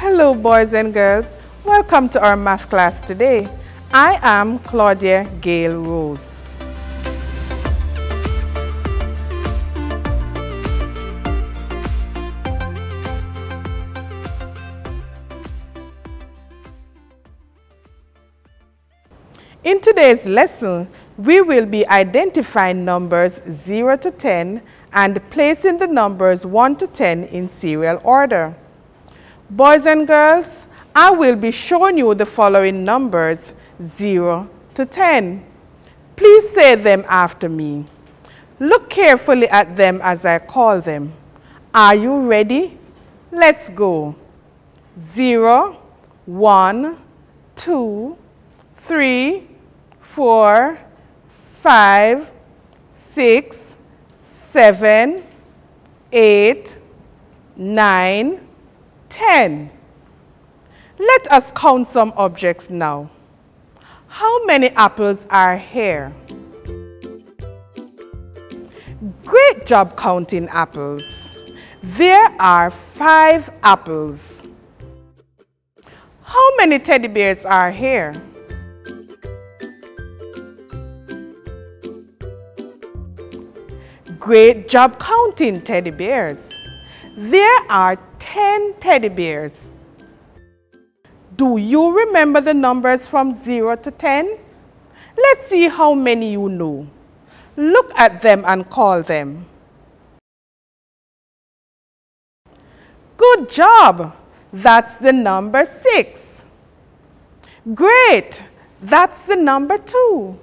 Hello boys and girls, welcome to our math class today. I am Claudia Gale Rose. In today's lesson, we will be identifying numbers 0 to 10 and placing the numbers 1 to 10 in serial order. Boys and girls, I will be showing you the following numbers 0 to 10. Please say them after me. Look carefully at them as I call them. Are you ready? Let's go. 0, 1, 2, 3, 4, five, six, seven, eight, nine, ten. Let us count some objects now. How many apples are here? Great job counting apples. There are five apples. How many teddy bears are here? Great job counting teddy bears. There are 10 teddy bears. Do you remember the numbers from 0 to 10? Let's see how many you know. Look at them and call them. Good job. That's the number 6. Great. That's the number 2.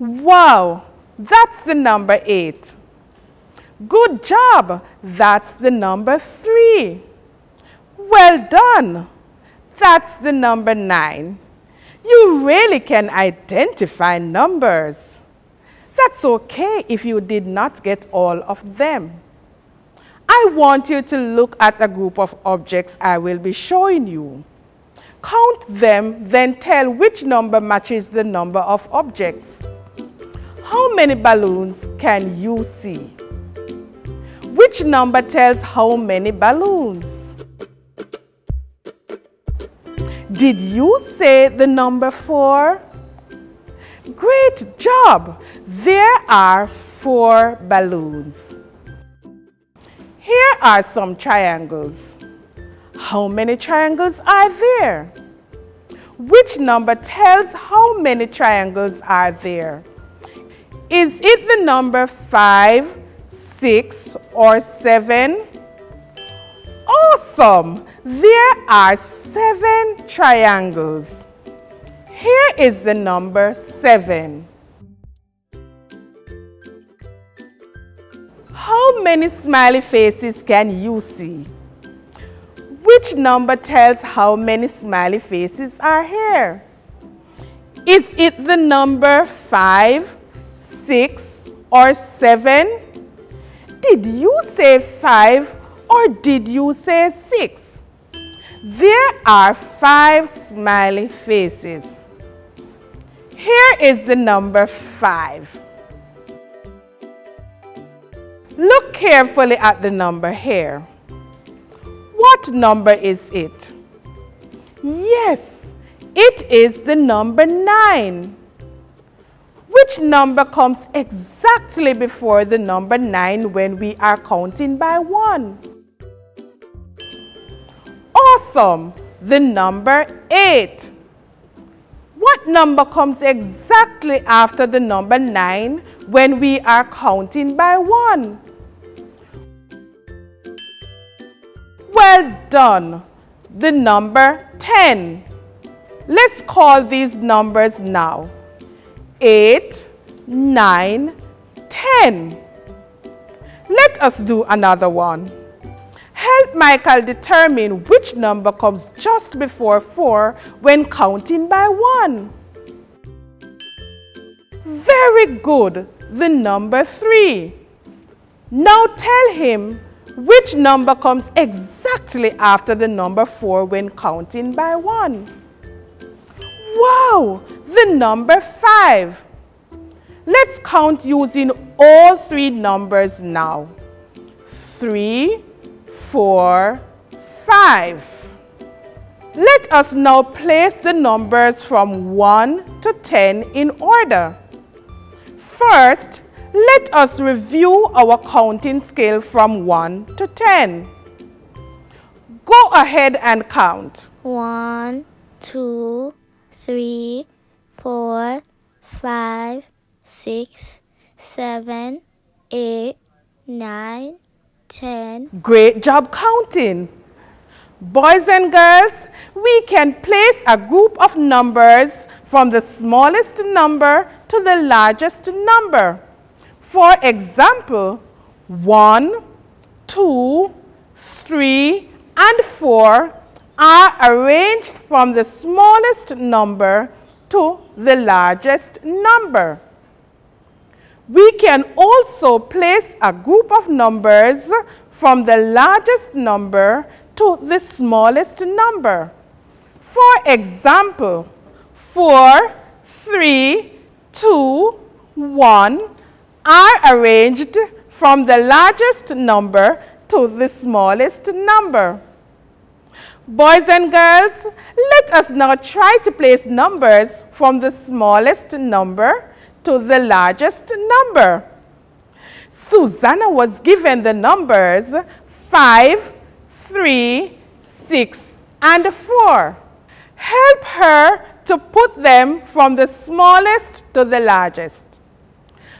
Wow. That's the number eight. Good job. That's the number three. Well done. That's the number nine. You really can identify numbers. That's okay if you did not get all of them. I want you to look at a group of objects I will be showing you. Count them, then tell which number matches the number of objects. How many balloons can you see? Which number tells how many balloons? Did you say the number four? Great job! There are four balloons. Here are some triangles. How many triangles are there? Which number tells how many triangles are there? Is it the number 5, 6, or 7? Awesome! There are seven triangles. Here is the number 7. How many smiley faces can you see? Which number tells how many smiley faces are here? Is it the number 5, six, or seven? Did you say five or did you say six? There are five smiley faces. Here is the number five. Look carefully at the number here. What number is it? Yes, it is the number nine. Which number comes exactly before the number 9 when we are counting by 1? Awesome! The number 8. What number comes exactly after the number 9 when we are counting by 1? Well done! The number 10. Let's call these numbers now. 8, 9, 10. Let us do another one. Help Michael determine which number comes just before 4 when counting by 1. Very good, the number 3. Now tell him which number comes exactly after the number 4 when counting by 1. Wow, the number 5. Let's count using all three numbers now. Three, four, five. Let us now place the numbers from 1 to 10 in order. First, let us review our counting scale from 1 to 10. Go ahead and count. 1, 2, 3, 4, 5, 6, 7, 8, 9, 10. Great job counting. Boys and girls, we can place a group of numbers from the smallest number to the largest number. For example, 1, 2, 3, and 4 are arranged from the smallest number to the largest number. We can also place a group of numbers from the largest number to the smallest number. For example, 4, 3, 2, 1 are arranged from the largest number to the smallest number. Boys and girls, let us now try to place numbers from the smallest number to the largest number. Susanna was given the numbers 5, 3, 6, and 4. Help her to put them from the smallest to the largest.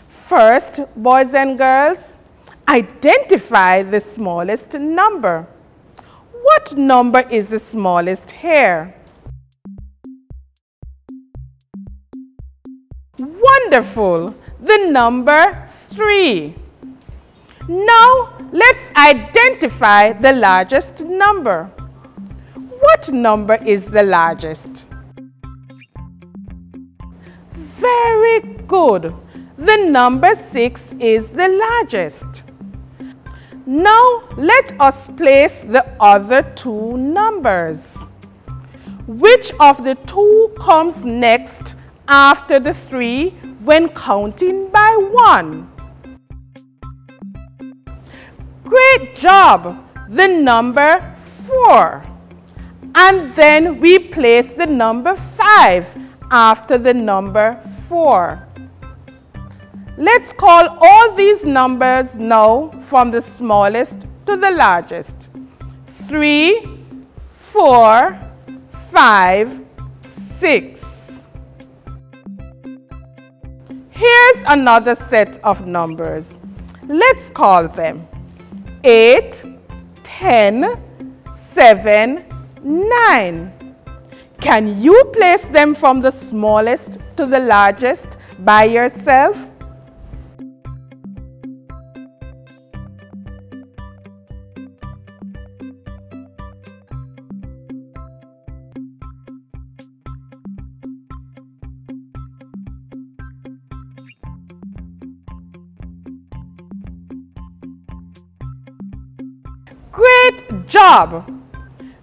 First, boys and girls, identify the smallest number. What number is the smallest here? Wonderful! The number 3. Now, let's identify the largest number. What number is the largest? Very good. The number 6 is the largest. Now, let us place the other two numbers. Which of the two comes next after the 3 when counting by 1? Great job! The number 4. And then we place the number 5 after the number 4. Let's call all these numbers now from the smallest to the largest. 3, 4, 5, 6. Here's another set of numbers. Let's call them 8, 10, 7, 9. Can you place them from the smallest to the largest by yourself? Job!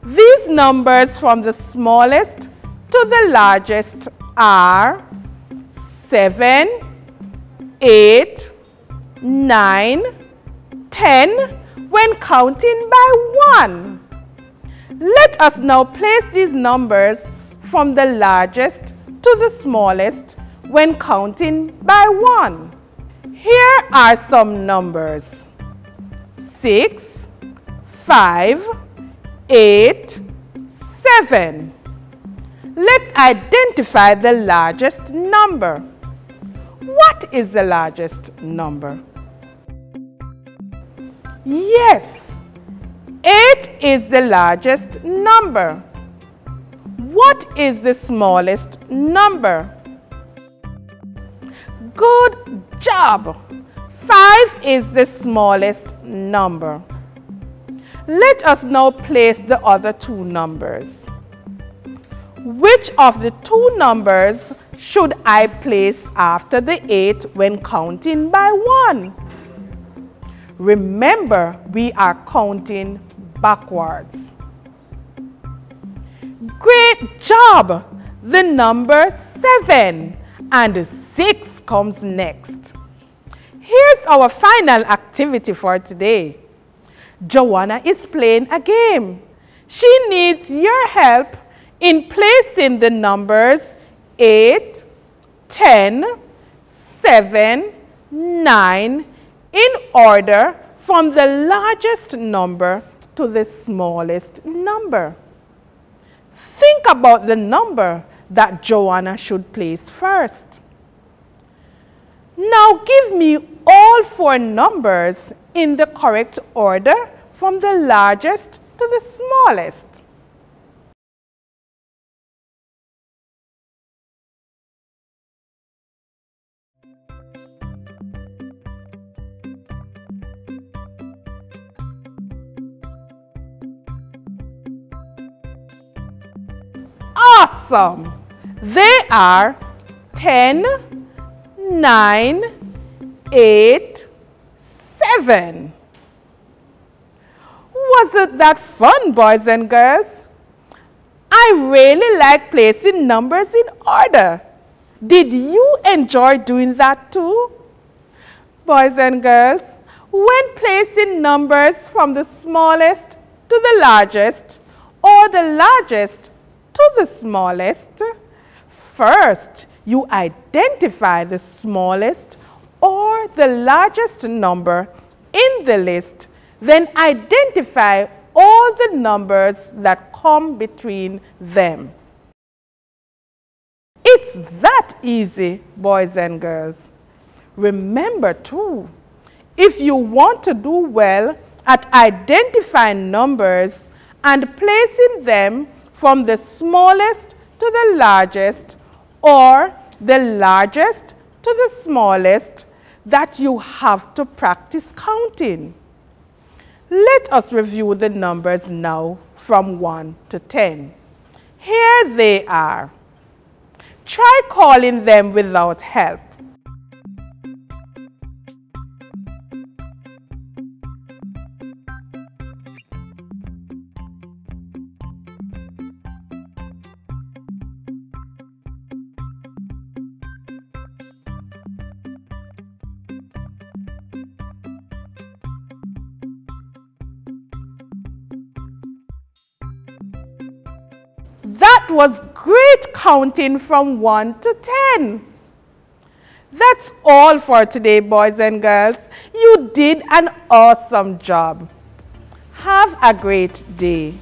These numbers from the smallest to the largest are 7, 8, 9, 10 when counting by 1. Let us now place these numbers from the largest to the smallest when counting by 1. Here are some numbers. 6, five, eight, seven. Let's identify the largest number. What is the largest number? Yes, 8 is the largest number. What is the smallest number? Good job! 5 is the smallest number. Let us now place the other two numbers. Which of the two numbers should I place after the 8 when counting by 1? Remember, we are counting backwards. Great job! The number 7 and 6 comes next. Here's our final activity for today. Joanna is playing a game. She needs your help in placing the numbers 8, 10, 7, 9 in order from the largest number to the smallest number. Think about the number that Joanna should place first. Now give me all four numbers in the correct order from the largest to the smallest. Awesome! They are 10, 9, 8, 7. Wasn't that fun, boys and girls? I really like placing numbers in order. Did you enjoy doing that too? Boys and girls, when placing numbers from the smallest to the largest or the largest to the smallest, first you identify the smallest or the largest number in the list, then identify all the numbers that come between them. It's that easy, boys and girls. Remember too, if you want to do well at identifying numbers and placing them from the smallest to the largest or the largest to the smallest that you have to practice counting. Let us review the numbers now from 1 to 10. Here they are. Try calling them without help. Was great counting from 1 to 10. That's all for today, boys and girls. You did an awesome job. Have a great day.